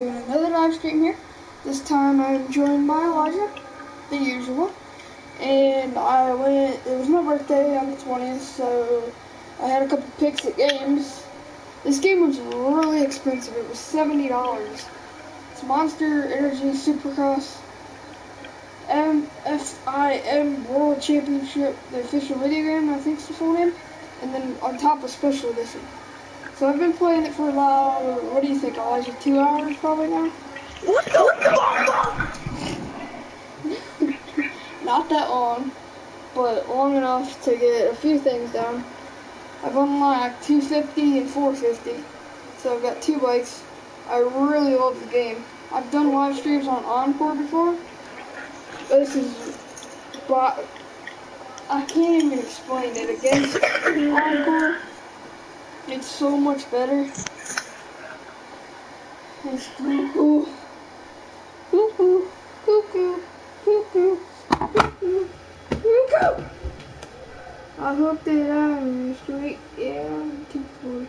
another live stream here. This time I'm joined by Elijah, the usual. And I went, it was my birthday on the 20th, so I had a couple picks at games. This game was really expensive, it was $70. It's Monster Energy Supercross MFIM World Championship, the official video game, I think it's the full name. And then on top of Special Edition. So I've been playing it for about, what do you think, Elijah? Two hours probably now? What the Not that long, but long enough to get a few things done. I've unlocked 250 and 450, so I've got two bikes. I really love the game. I've done live streams on Encore before. This is, but I can't even explain it against Encore. It's so much better. It's cuckoo. Cuckoo. Cuckoo. Cuckoo. Cuckoo. Cuckoo. I hope that I'm straight. Yeah, I'm too full.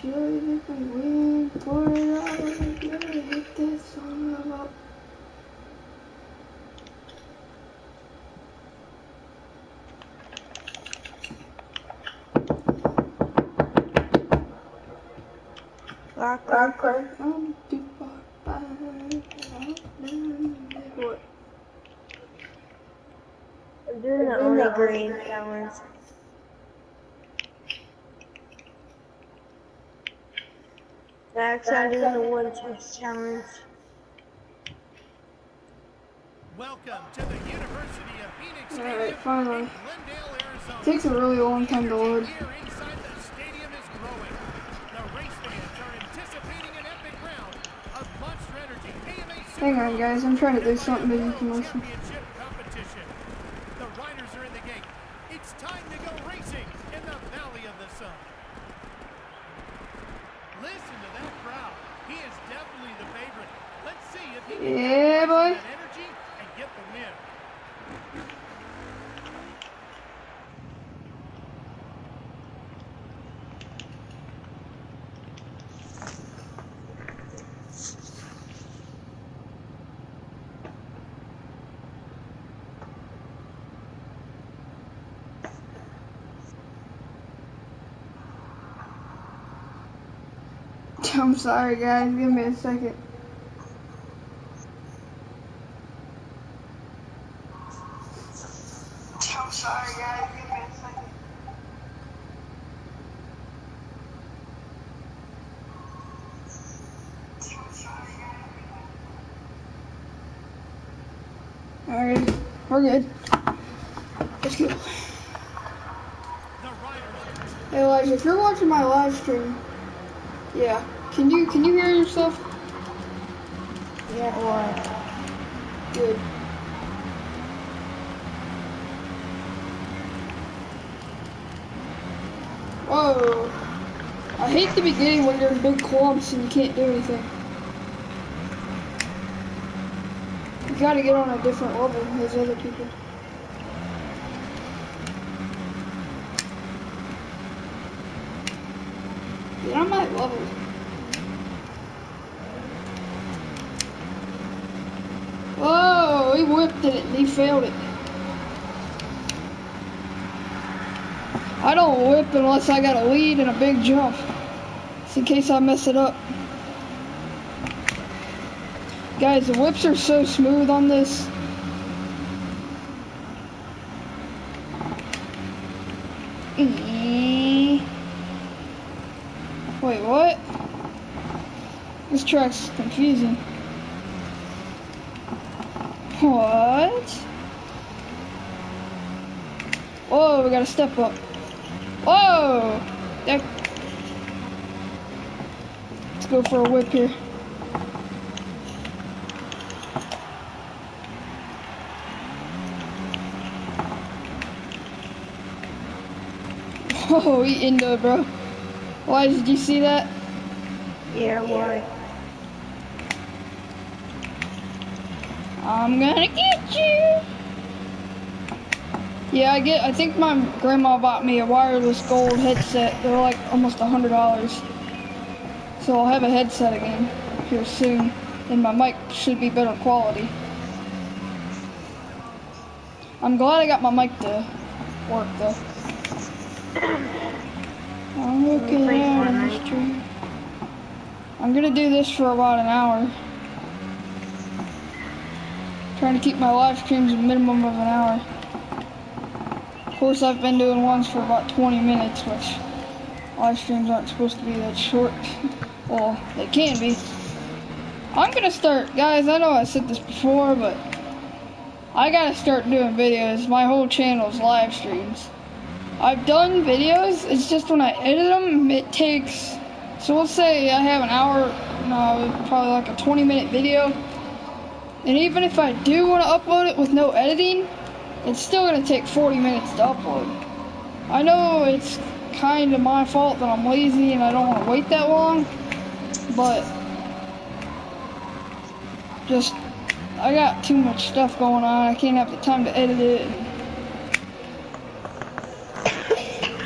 Should if I win for it all, I'm gonna hit this song about Two, four, five, what? I'm doing the only green challenge. Next, I'm doing the one chest challenge. Welcome to the University of Phoenix Alright, finally. in Takes a really long time to load. Hang on, guys. I'm trying to do something that you can listen. Championship competition. The riders are in the gate. It's time to go racing in the Valley of the Sun. Listen to that crowd. He is definitely the favorite. Let's see if he can Yeah, capitalize boy. on that energy and get the win. I'm sorry, guys. Give me a second. I'm sorry, guys. Give me a second. Alright, we're good. Let's go. Hey Elijah, if you're watching my live stream, yeah, can you can you hear yourself? Yeah, what? Good. Whoa. I hate the beginning when you're in big clumps and you can't do anything. You gotta get on a different level as other people. Get on my level. And he failed it. I don't whip unless I got a lead and a big jump. Just in case I mess it up. Guys, the whips are so smooth on this. Wait, what? This track's confusing. What? We gotta step up. Whoa! That... Let's go for a whip here. Oh, he into it, bro. Why did you see that? Yeah, why? I'm gonna get you. Yeah, I get. I think my grandma bought me a wireless gold headset. They're like almost a hundred dollars. So I'll have a headset again here soon, and my mic should be better quality. I'm glad I got my mic to work though. I'm looking out on the Fortnite? street. I'm gonna do this for about an hour. Trying to keep my live streams a minimum of an hour. Course, I've been doing ones for about 20 minutes, which live streams aren't supposed to be that short. well, they can be. I'm gonna start, guys. I know I said this before, but I gotta start doing videos. My whole channel is live streams. I've done videos. It's just when I edit them, it takes. So we'll say I have an hour, no, probably like a 20 minute video. And even if I do want to upload it with no editing, it's still gonna take 40 minutes to upload. I know it's kind of my fault that I'm lazy and I don't want to wait that long, but just I got too much stuff going on. I can't have the time to edit it.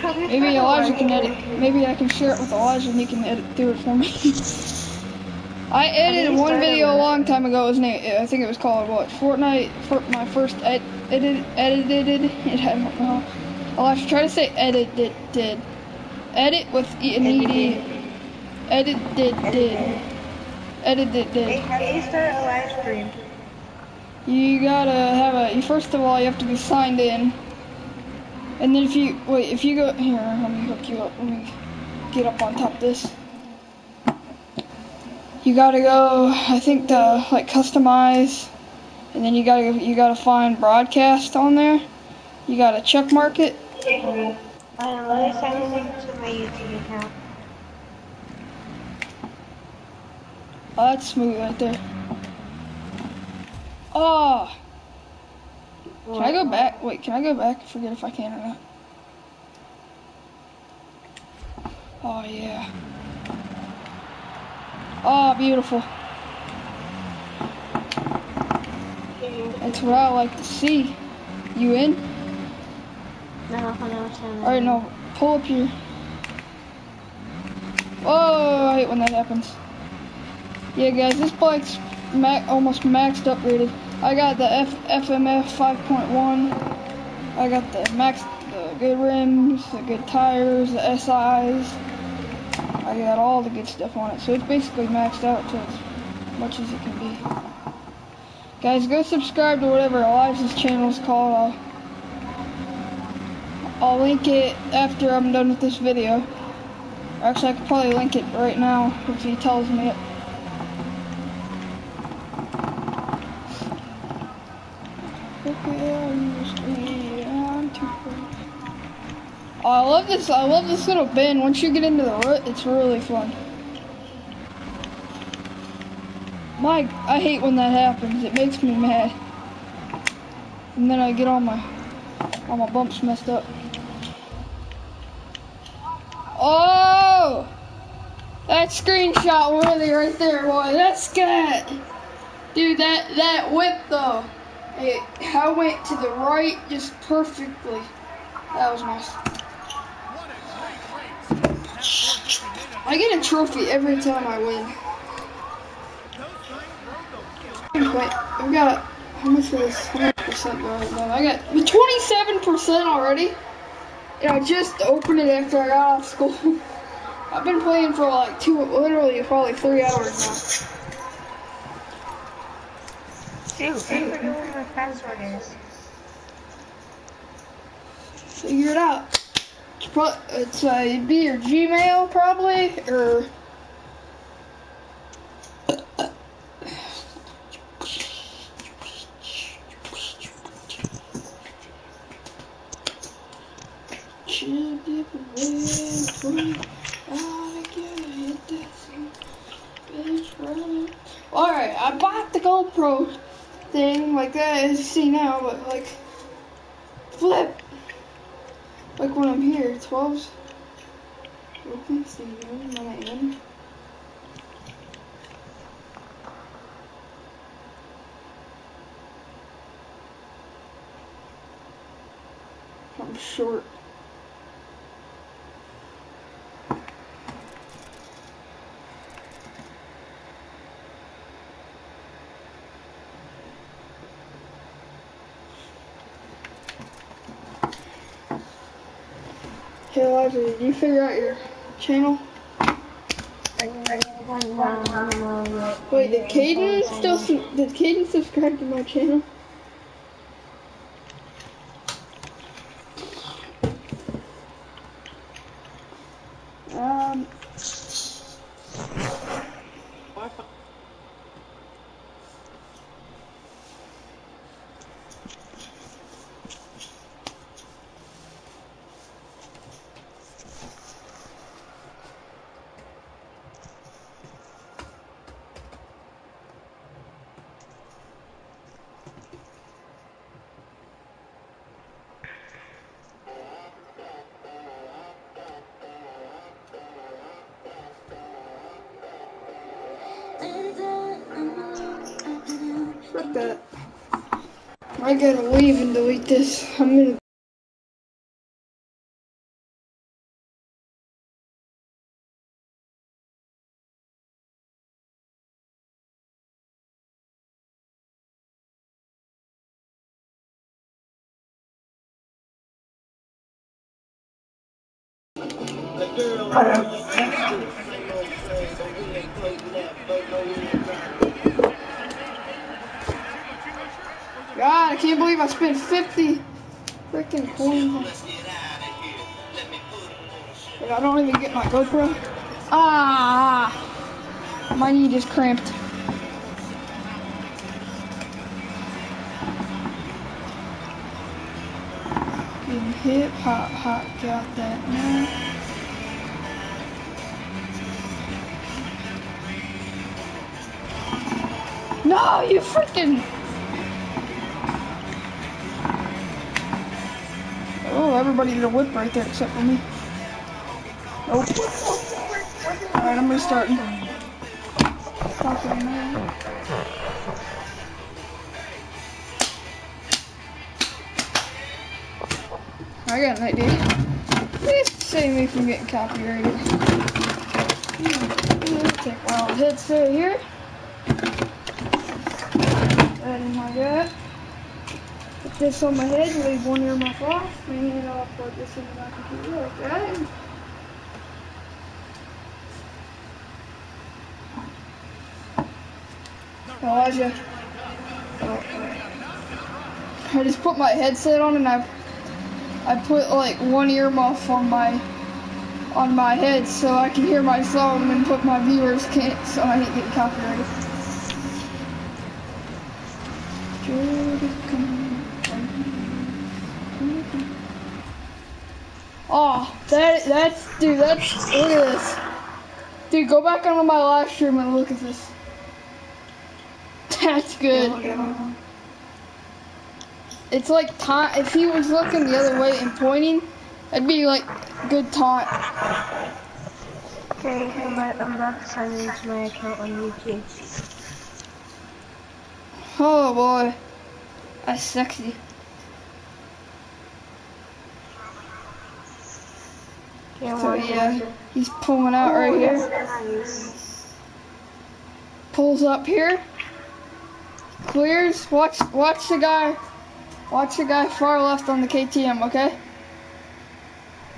Maybe Elijah can edit. Maybe I can share it with Elijah and he can edit do it for me. I edited one video a long time ago. It was named, I think it was called what? Fortnite. For my first ed, edit, edited. It had. Uh, Elijah, try to say edited. Did. Edit with e, an ed. Edit did did. Edited Hey, did. how do you start a live stream? You gotta have a. First of all, you have to be signed in. And then if you wait, if you go here, let me hook you up. Let me get up on top of this. You gotta go. I think the like customize, and then you gotta you gotta find broadcast on there. You gotta check mark it. Let me sign in to my YouTube account. Oh, that's smooth right there. Oh, can I go back? Wait, can I go back? I forget if I can or not. Oh yeah. Oh, beautiful. That's what I like to see. You in? No, no, sign Alright, no. Pull up your. Oh, I hate when that happens. Yeah, guys, this bike's ma- almost maxed upgraded. I got the F- FMF 5.1. I got the max, the good rims, the good tires, the SIs. I got all the good stuff on it, so it's basically maxed out to as much as it can be. Guys, go subscribe to whatever Elijah's channel is called. I'll, I'll link it after I'm done with this video. Actually, I could probably link it right now if he tells me it. Oh, I love this. I love this little bin. Once you get into the root, it's really fun. My, I hate when that happens. It makes me mad. And then I get all my, all my bumps messed up. Oh! That screenshot worthy right there, boy. That's good. Dude, that, that whip though. It, I went to the right just perfectly. That was nice. What a great race. That forces the minute. I get a trophy every time I win. Those three road Wait, I've got, how much is this? How much percent do I have? I got 27% already. And I just opened it after I got off school. I've been playing for like two, literally probably three hours now. Dude, I forget what my password is. Figure it out. It's, uh, it'd be your Gmail probably, or Alright, I bought the GoPro thing like that as you see now, but like flip. Like when I'm here, 12's open, see you, am I in? short. Elijah, did you figure out your channel? Wait, did Caden still did Caden subscribe to my channel? Fuck that. I gotta leave and delete this. I'm gonna. Getting hip hop hop got that now. No, you freaking. Oh, everybody did a whip right there except for me. Nope. Alright, I'm restarting. Stop it I got an idea. This save me from getting copyrighted. Take my old headset here. That in my gut. Put this on my head, leave one ear muff off, and I'll plug this into my computer like that. Elijah. Oh, I just put my headset on and I I put like one ear muff on my on my head so I can hear my song and put my viewers can't so I ain't getting copyrighted. Oh, that that's dude, that's look at this. Dude, go back onto my live stream and look at this. That's good. Oh It's like taunt. If he was looking the other way and pointing, that'd be like good taunt. Okay, I'm about, to sign into my account on YouTube. Oh boy, that's sexy. Yeah, So yeah, he's pulling out oh, right Oh, here. nice. Pulls up here. Clears. Watch. Watch the guy. Watch the guy far left on the KTM. Okay.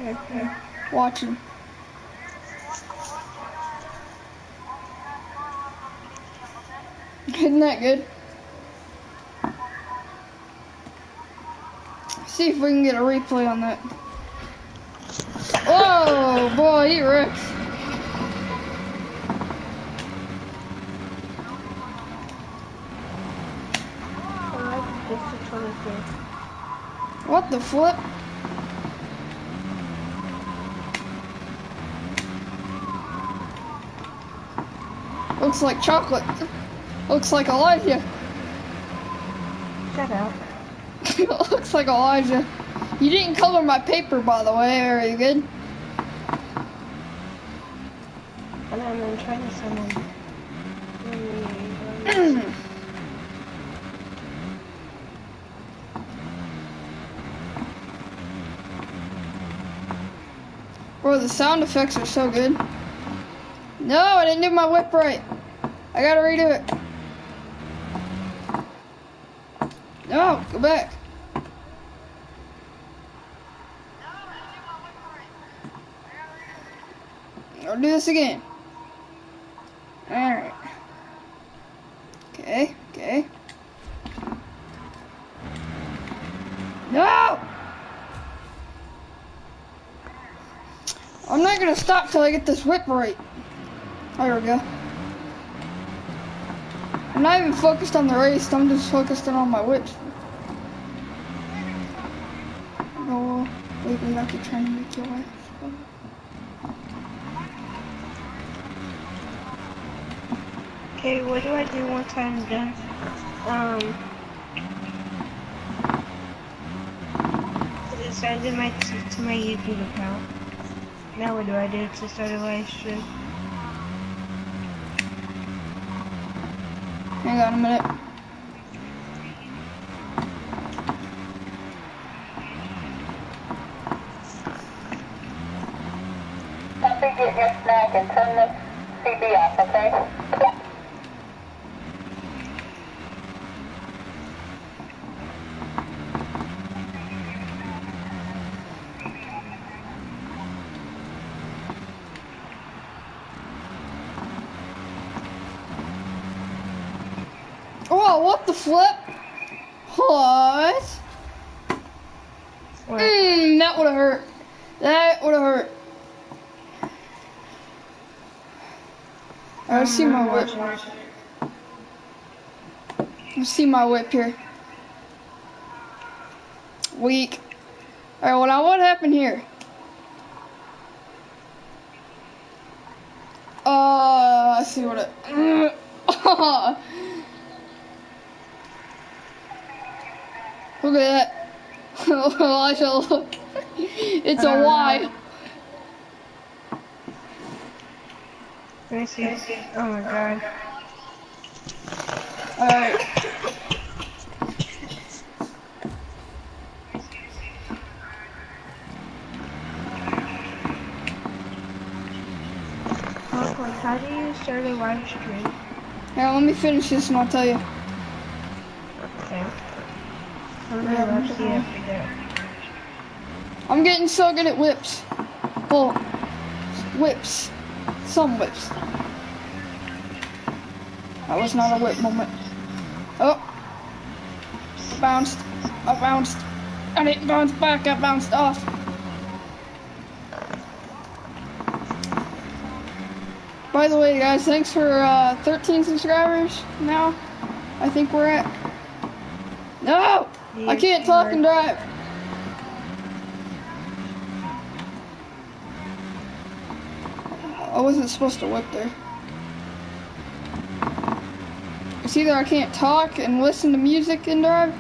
Okay. Watch him. Isn't that good? See if we can get a replay on that. Oh boy, he wrecks. I like this to 23. What the flip? Looks like chocolate. Looks like Elijah. Shut up. Looks like Elijah. You didn't color my paper, by the way. Are you good? I'm gonna try to summon. Bro, the sound effects are so good. No, I didn't do my whip right. I gotta redo it. No, go back. I'll do this again. Alright. Okay, okay. No! I'm not gonna stop till I get this whip right. There we go. I'm not even focused on the race, I'm just focused on my whips. No, wait, we have to try and make your life. Okay, what do I do once I'm done? Um. My to my YouTube account. Now what do I do to start a live stream? Hang on a minute. Copy, get your snack and turn the CB off, okay? Oh, what the flip? What? Mmm, that would have hurt. That would have hurt. I see my whip. I see my whip here. Weak. Alright, well now what happened here? Uh, I see what it. Look at that. Shall look. It's a Y. Let me see. Oh my god. Alright. How do you start a live stream? Here, let me finish this and I'll tell you. Okay. How many laps do you have to get? I'm getting so good at whips. Well, whips. Some whips. That was not a whip moment. Oh. I bounced. I bounced. And it bounced back, I bounced off. By the way, guys, thanks for uh, 13 subscribers now. I think we're at. No! I can't talk and drive. I wasn't supposed to whip there. It's either I can't talk and listen to music and drive.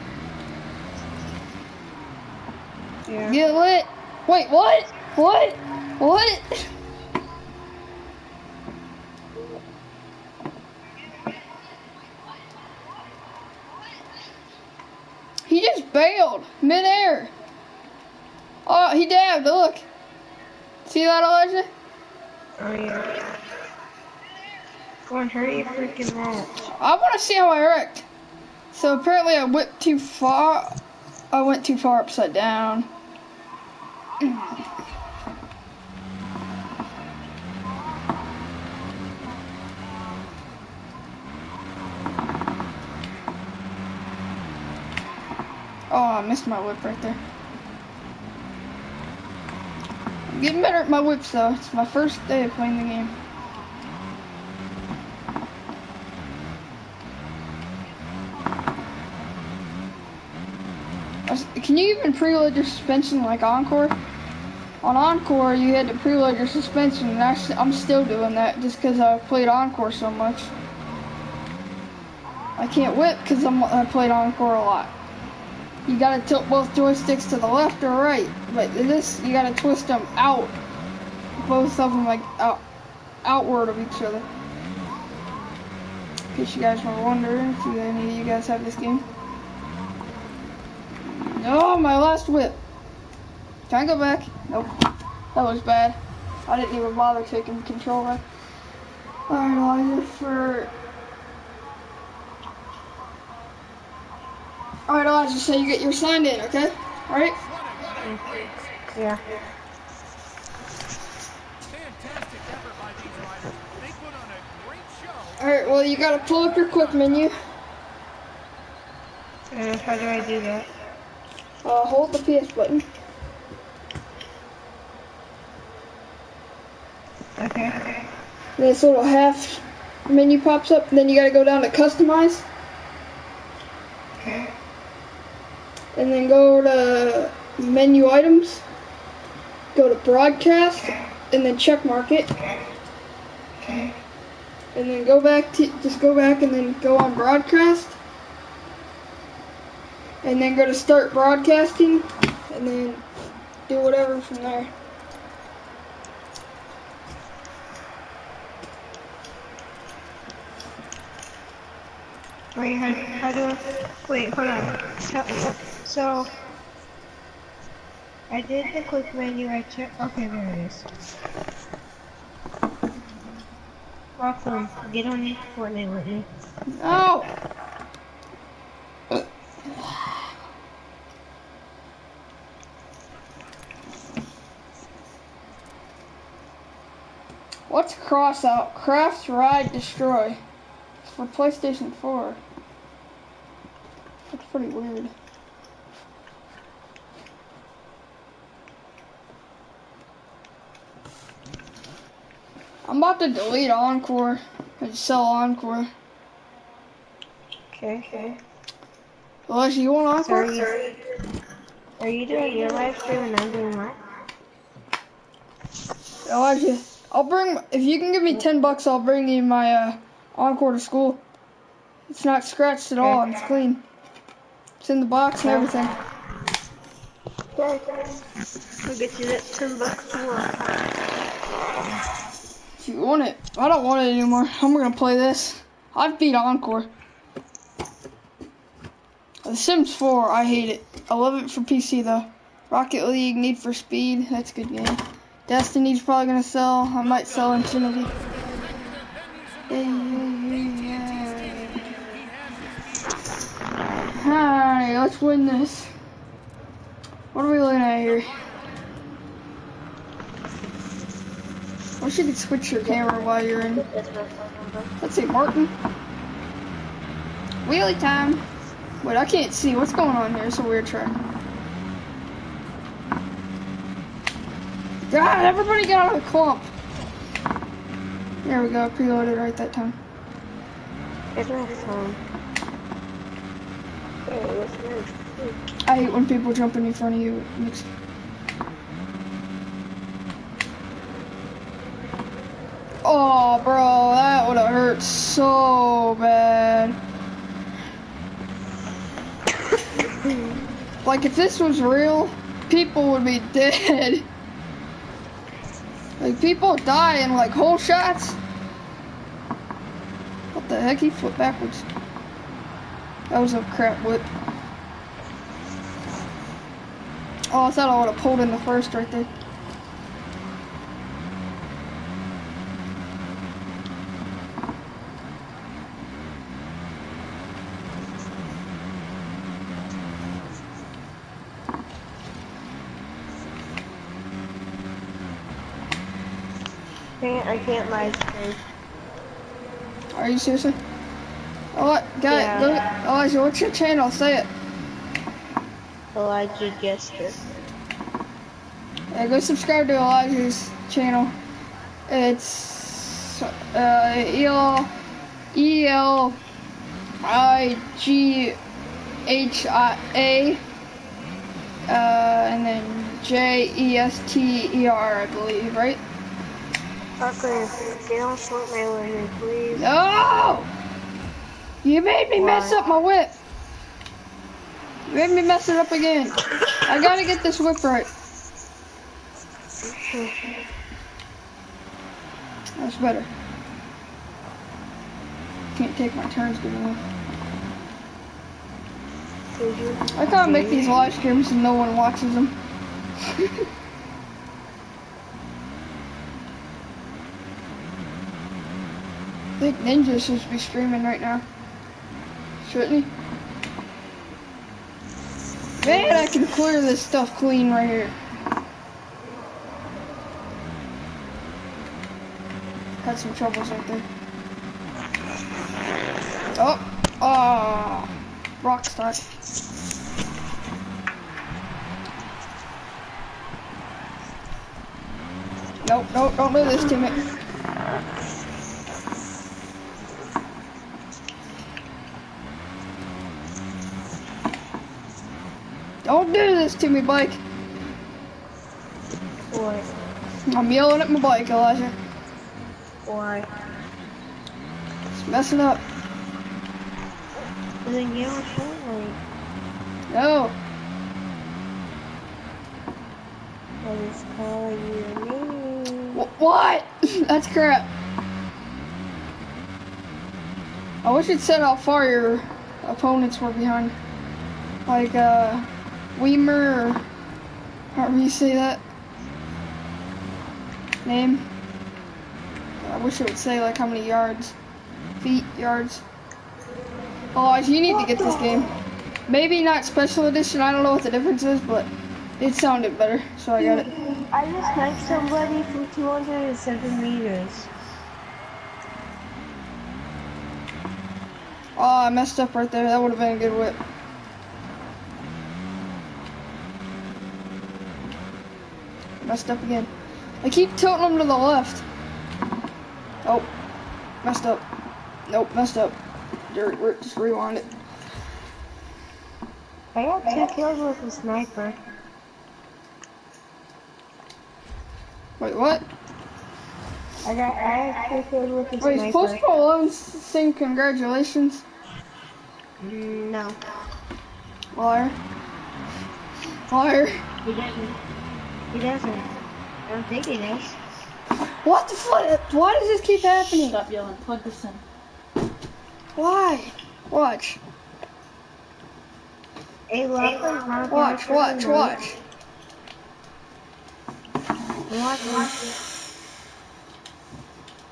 Yeah. Get lit. Wait, what? What? What? He just bailed midair. Oh, he dabbed. Look. See that, Elijah? Oh yeah. Go on, hurry your freaking laps. I want to see how I wrecked. So apparently I whipped too far. I went too far upside down. Oh, I missed my whip right there. I'm getting better at my whips though. It's my first day of playing the game. Can you even preload your suspension like Encore? On Encore, you had to preload your suspension, and I, am still doing that just because I played Encore so much. I can't whip because I played Encore a lot. You gotta tilt both joysticks to the left or right, but this you gotta twist them out, both of them like out, outward of each other. In case you guys were wondering if any of you guys have this game. Oh, my last whip. Can I go back? Nope. That was bad. I didn't even bother taking control. Alright, Elijah, for... Alright, Elijah, so you get your signed in, okay? Alright? Yeah. Fantastic effort by these riders. They put on a great show. Alright, well, you gotta pull up your quick menu. Uh, how do I do that? Uh, hold the PS button. Okay. This little half menu pops up, and then you gotta go down to customize. Okay. And then go to menu items, go to broadcast, and then check mark it, and then go back to just go back and then go on broadcast, and then go to start broadcasting, and then do whatever from there. Wait, how, how do I, wait, hold on. So, so, I did the quick menu, I checked, okay, there it is. Welcome, get on Fortnite with me. Oh. What's Crossout? Craft, ride, destroy. It's for PlayStation 4. That's pretty weird. I'm about to delete Encore and sell Encore. Okay, okay. Elijah, you want So are Encore? you, are you doing your live stream and I'm doing mine? Elijah, I'll bring. If you can give me ten bucks, I'll bring you my uh, Encore to school. It's not scratched at all, and it's clean. It's in the box and everything. Okay. I'll get you that 10 bucks more. You want it, I don't want it anymore. I'm gonna play this. I've beat Encore. The Sims 4, I hate it. I love it for PC though. Rocket League, Need for Speed, that's a good game. Destiny's probably gonna sell. I might sell Infinity. Alright, let's win this. What are we looking at here? Wish you could switch your camera while you're in. Let's see, Martin. Wheelie time. Wait, I can't see. What's going on here? It's a weird track. God, everybody get out of the clump. There we go. Preloaded right that time. It's my phone. Hey, what's this? I hate when people jump in front of you. It makes- Oh, bro, that would have hurt so bad. like, if this was real, people would be dead. Like, people die in, like, whole shots. What the heck? He flipped backwards. That was a crap whip. Oh, I thought I would have pulled in the first right there. Can't, I can't live stream. Are you seriously? Oh, what? Guy, Yeah. go, Elijah, what's your channel? Say it. Elijah Jester. Yeah, go subscribe to Elijah's channel. It's uh, E L E L I G H I A uh, and then J E S T E R, I believe, right? Okay, get on Fortnite with me, please. No! You made me mess up my whip. You made me mess it up again. I gotta get this whip right. That's better. Can't take my turns good enough. I gotta make these live streams and no one watches them. I think Ninja should be streaming right now. Shouldn't he? Man, I can clear this stuff clean right here. Had some troubles right there. Oh, oh, rock star. Nope, nope, don't do this to me. Don't do this to me, bike. What? I'm yelling at my bike, Elijah. Why? It's messing up. Then get on Fortnite. No. I was calling you. Wh- What? That's crap. I wish it said how far your opponents were behind. Like, uh, Weimer, however you say that name. I wish it would say, like, how many yards. Feet, yards. Oh, you need to get this game. Maybe not special edition, I don't know what the difference is, but it sounded better, so I got it. I just sniped somebody from 207 meters. Oh, I messed up right there. That would have been a good whip. Messed up again. I keep tilting them to the left. Oh, messed up. Nope, messed up. Just rewind it. I got two kills with a sniper. Wait, what? I got I have two kills with a Wait, sniper. Post Malone sing congratulations? Mm, no, Liar. Liar. he doesn't. He doesn't. I don't think he does. What the fuck? Why does this keep happening? Stop yelling. Plug this in. Why? Watch. Hey, welcome, welcome. Watch, watch, watch. Watch, watch.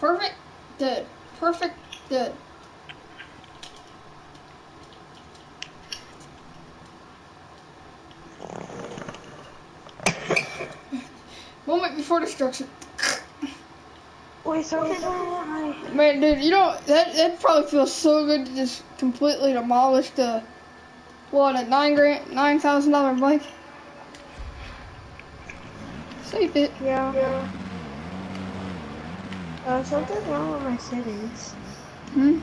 Perfect. Dead. Perfect. Dead. Moment before destruction. Wait, something's wrong with my... Man, dude, you know that that probably feels so good to just completely demolish the what a nine grand nine thousand dollar bike. Save it. Yeah. Uh, something's wrong with my settings. Hmm.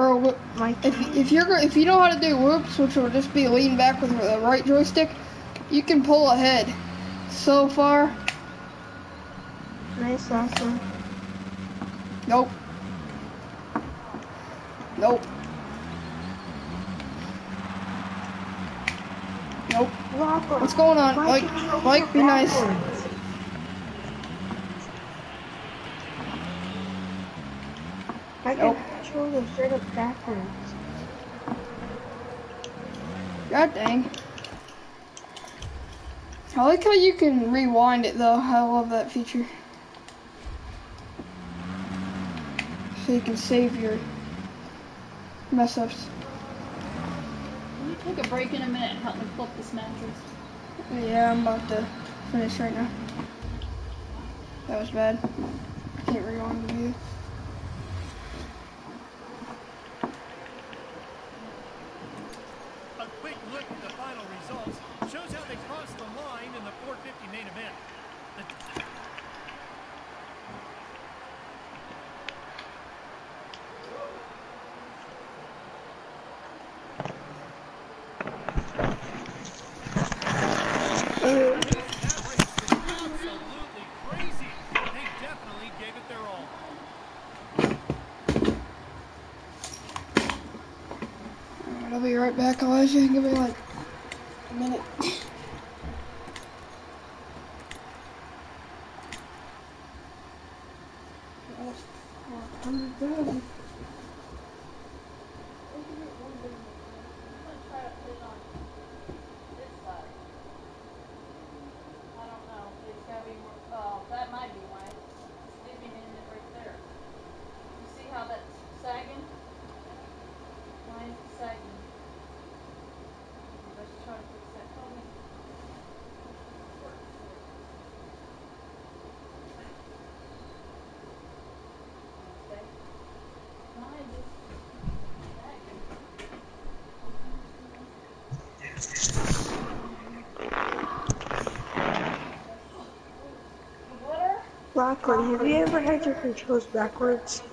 Bro, if if you're if you know how to do whoops, which will just be lean back with the right joystick, you can pull ahead so far. nice awesome. Nope. Nope. Nope. What's going on? Mike, Mike, be nice. Nope. Controls are straight up backwards. God dang. I like how you can rewind it though. I love that feature. So you can save your mess ups. Can you take a break in a minute and help me flip this mattress? Yeah, I'm about to finish right now. That was bad. I can't rewind the video. wish I could give me like a minute. Almost 400,000. Have you ever had your controls backwards?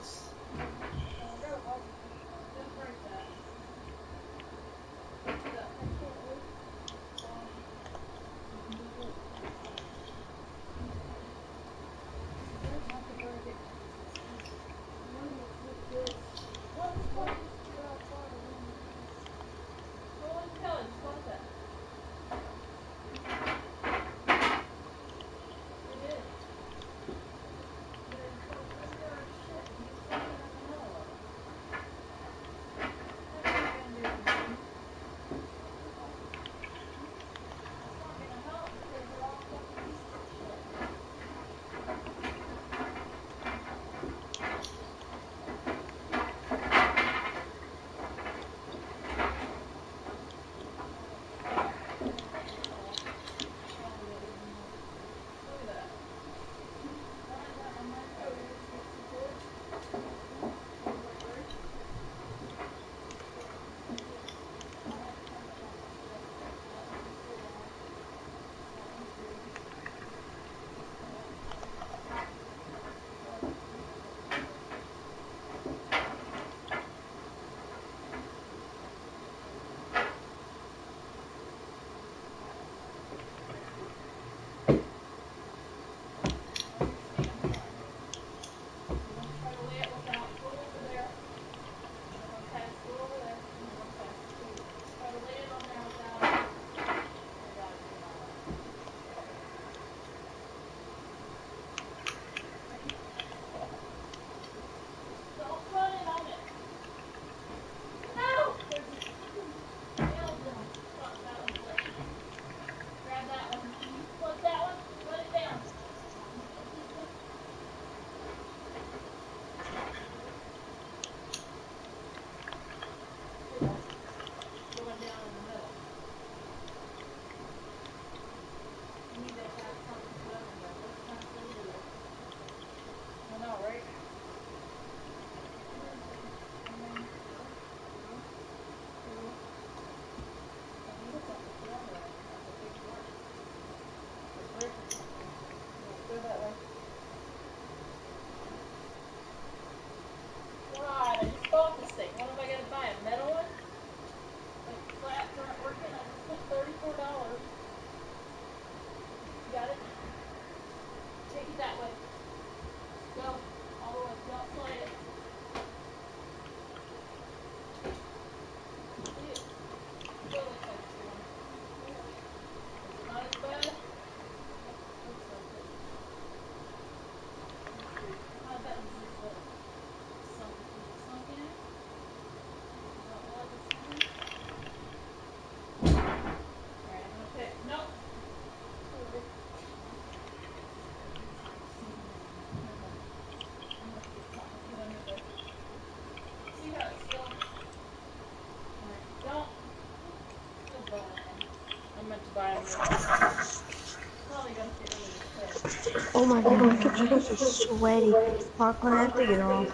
Oh my god, my controls are sweaty. Parkland, I have to get off.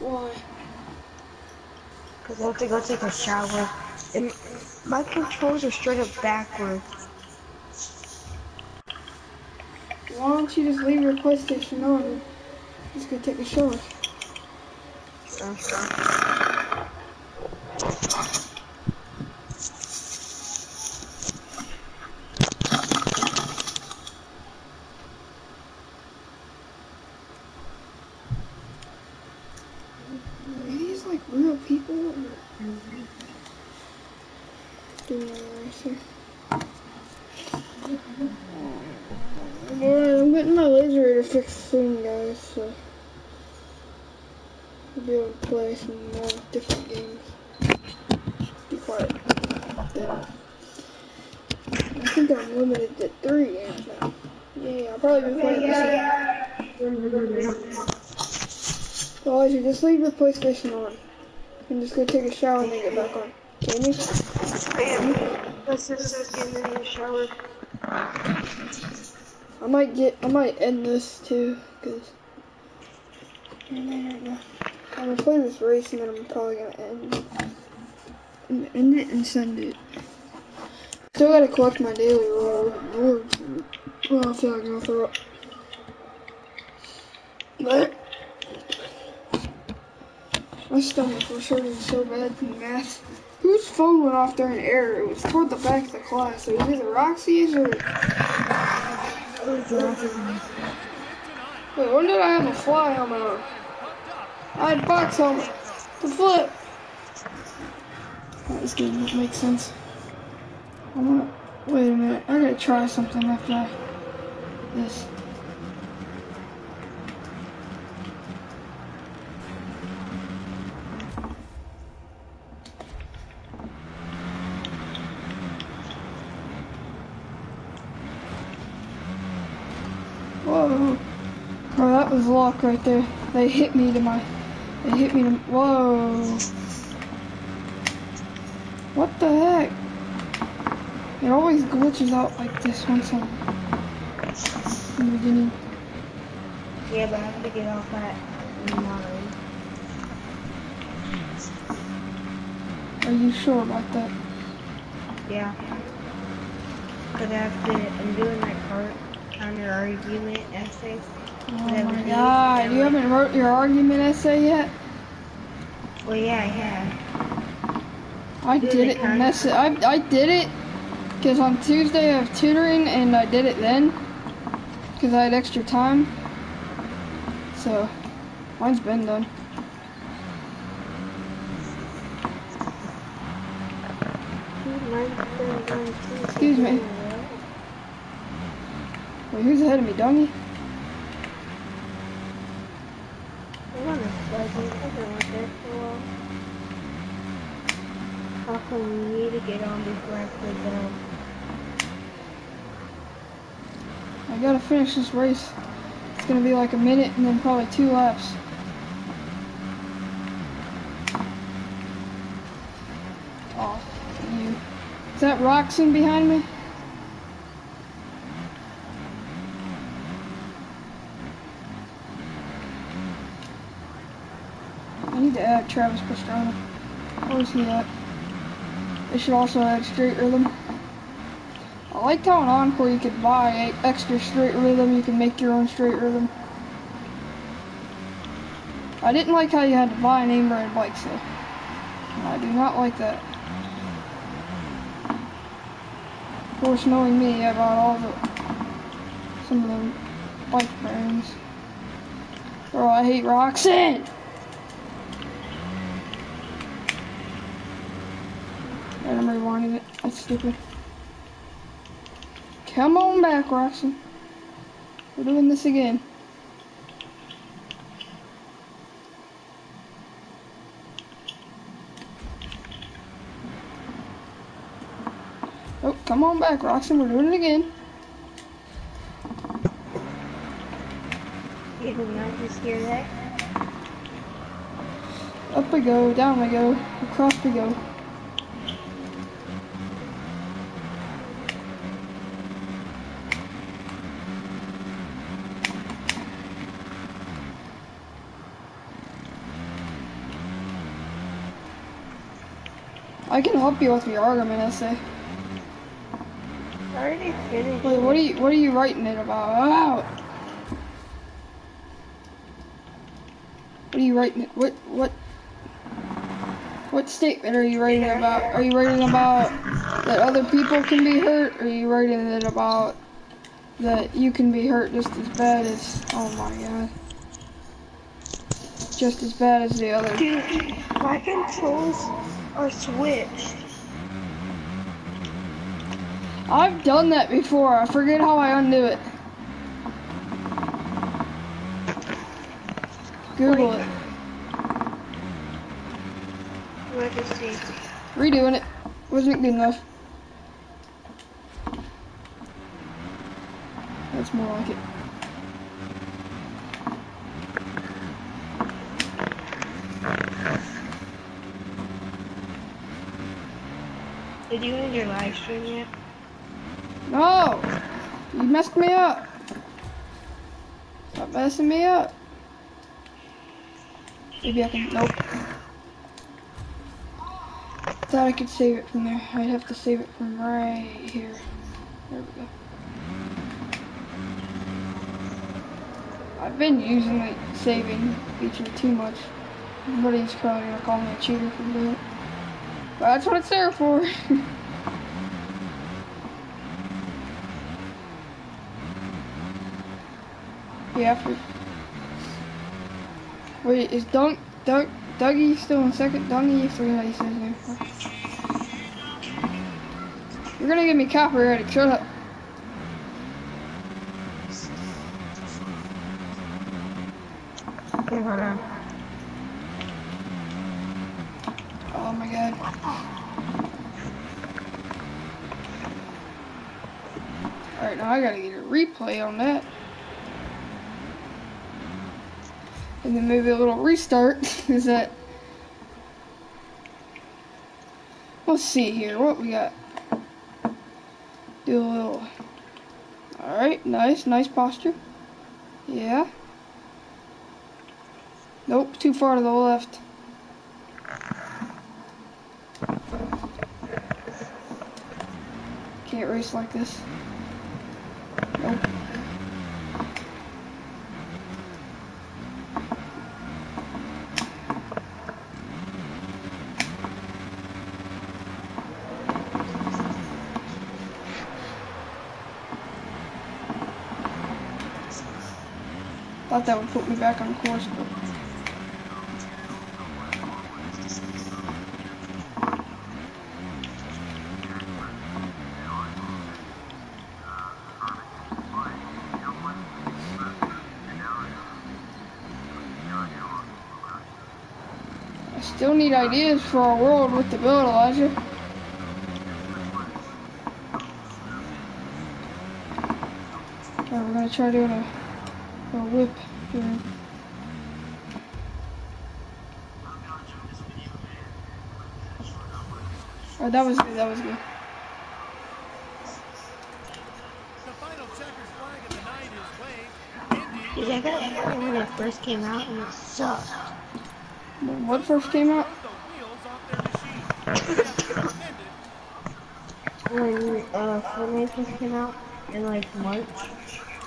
Why? Because I have to go take a shower. And my controls are straight up backwards. Why don't you just leave your PlayStation on and just go take a shower Are these like real people? Or... Doing a racer. Alright, I'm getting my laser to fix soon, guys, so I'll be able to play some more different games. Be quiet. Then, I think I'm limited to three games now. Yeah, I'll probably be playing this. So Elijah, just leave your PlayStation on. And just go take a shower and then get back on. Can you? let's just get in the shower. I might get, I might end this too, cause I'm gonna play this race and then I'm probably gonna end, and end it and send it. Still gotta collect my daily reward- rewards. Well, I feel like I'm gonna throw up. But my stomach was hurting so bad from math. Whose phone went off during error? It was toward the back of the class. It was either Roxy's or. Wait, when did I have a fly helmet on? I had box helmet. The flip. That was good. That makes sense. I wanna. Wait a minute. I gotta try something after this. Whoa. That luck right there. They hit me to my. They hit me to. Whoa. What the heck? It always glitches out like this once I'm in the beginning. Yeah, but I have to get off at nine. Are you sure about that? Yeah. Cause I have to, I'm doing my part counter argument essays. Oh my god, you haven't wrote your argument essay yet? Well, yeah, I have. I did it and that's it. I, I did it because on Tuesday I have tutoring and I did it then because I had extra time. So, mine's been done. Excuse me. Wait, who's ahead of me, Dongy? I want to. I've been with this for a. How come we need to get on before I play them? I gotta finish this race. It's gonna be like a minute and then probably two laps. Oh, you. Is that Roxon behind me? I need to add Travis Pastrana. Where's he at? They should also add straight rhythm. I liked how in Encore you could buy extra straight rhythm, you can make your own straight rhythm. I didn't like how you had to buy name brand bike though. I do not like that. Of course, knowing me, I bought all the, some of the bike brands. Oh, I hate Roxanne! I'm rewinding it. That's stupid. Come on back, Roxanne. We're doing this again. Oh, come on back, Roxanne. We're doing it again. You did not just hear that? Up we go, down we go, across we go. I can help you with your argument essay. I already finished. Wait, what are you what are you writing it about? Oh. What are you writing it? What what what statement are you writing about? Are you writing about that other people can be hurt? Or are you writing it about that you can be hurt just as bad as oh my god. Just as bad as the other. Dude, my controls are switched. I've done that before. I forget how I undo it. Google it. Let us see. Redoing it. Wasn't good enough. That's more like it. End your live stream yet? No! You messed me up. Stop messing me up. Maybe I can. Nope. Thought I could save it from there. I'd have to save it from right here. There we go. I've been using the saving feature too much. Everybody's probably gonna call me a cheater for doing. But that's what it's there for. yeah, for... Wait, is Dunk, Doug, Dougie still in second? Dungy, I forget how you say his name. You're gonna get me copyrighted, shut up. Okay, hold on. Oh my god. Alright, now I gotta replay on that. And then maybe a little restart. Is that. Let's see here. What we got? Do a little. Alright, nice, nice posture. Yeah. Nope, too far to the left. Can't race like this. I thought that would put me back on course, but I still need ideas for our world with the build, Elijah. Alright, we're gonna try doing a, a whip here. Oh, that was good, that was good. The final checkered flag of the night is waved. Indy Dude, I got that when it first came out and it sucked. What first came out? the wheels off their machine. They have suspended When uh, Fortnite first came out in like March.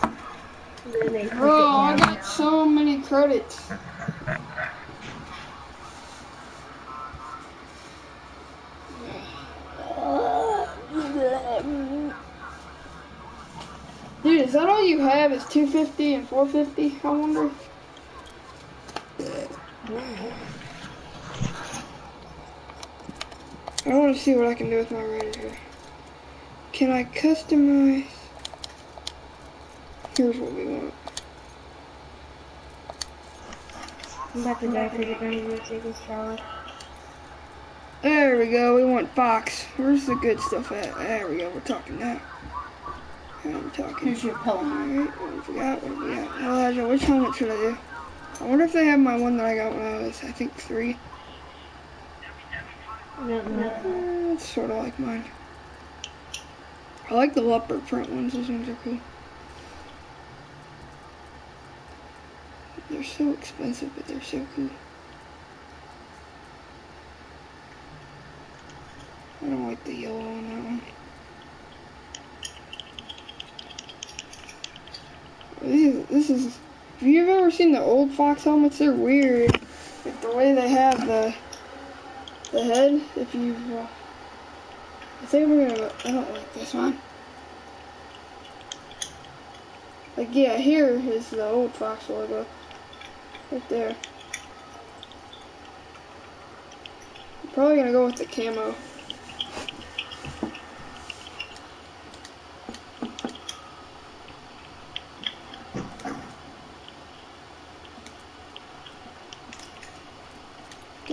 And then they took Bro, I got so many credits. Dude, is that all you have? Is 250 and 450? I wonder. I want to see what I can do with my here. Can I customize? Here's what we want. I'm about to die because I'm going to take a shower. There we go. We want Fox. Where's the good stuff at? There we go. We're talking now. I'm talking. Here's your pillow. Alright, what we forgot? What we got? Elijah, which helmet should I do? I wonder if they have my one that I got when I was, I think, three. No, no. Uh, it's sort of like mine. I like the leopard print ones. Those ones are cool. They're so expensive, but they're so cool. I don't like the yellow on that one. This is. Have you ever seen the old Fox helmets? They're weird. Like the way they have the the head. If you, uh, I think we're gonna. I don't like this one. Like yeah, here is the old Fox logo. Right there. I'm probably gonna go with the camo.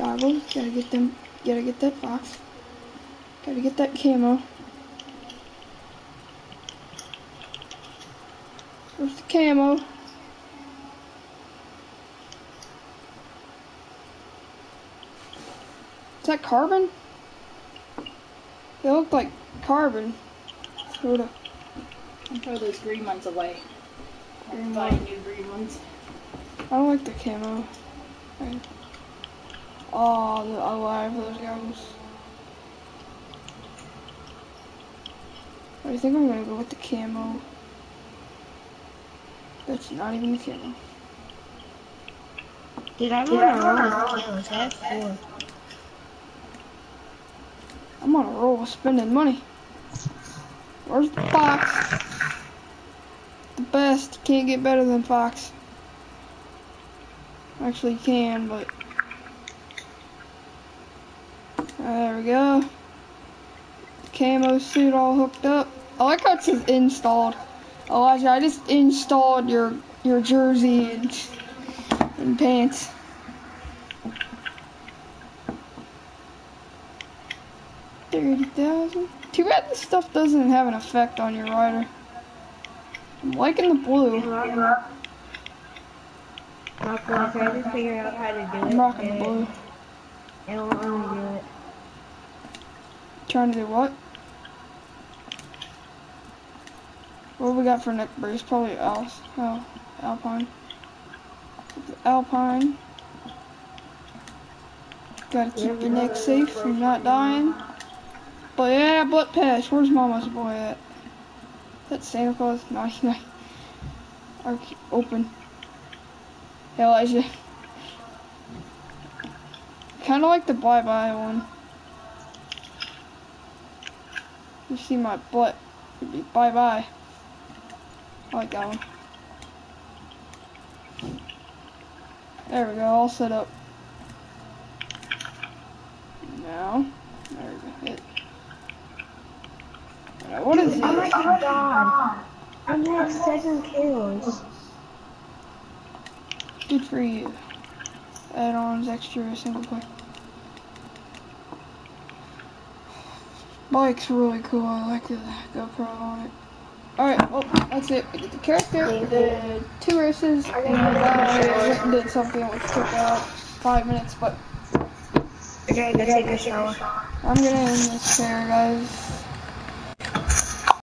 Gotta get them, gotta get that fox. Gotta get that camo. Where's the camo? Is that carbon? They look like carbon. Sorta. And throw those green ones away. Green Buy new green ones. I don't like the camo. Oh, the, I have those goggles. I think I'm gonna go with the camo. That's not even the camo. Dude, I'm on a roll with kills. I have four. I'm on a roll with spending money. Where's the fox? The best. Can't get better than fox. Actually, you can, but. There we go. Camo suit all hooked up. I like how it says installed. Elijah, I just installed your your jersey and, and pants. Thirty thousand. Too bad this stuff doesn't have an effect on your rider. I'm liking the blue. Not. I tried to figure out how to do it. I'm rocking the blue. It won't let me do it. Trying to do what? What we got for neck brace? Probably Al oh, Alpine. Alpine. Gotta keep your neck safe from not dying. But yeah, butt patch. Where's Mama's boy at? That Santa Claus? No, he's not. Keep open. Elijah. Kind of like the bye-bye one. You see my butt. Bye-bye. I like that one. There we go, all set up. Now, there we go, hit. Now, what is Oh my this? god. I'm at seven kills. Good for you. Add-ons, extra, single player. Bike's really cool. I like the GoPro on it. Alright, well, that's it. We did the character, we did two races, and I did something which took about five minutes, but Okay, go take a shower. I'm gonna end this here, guys.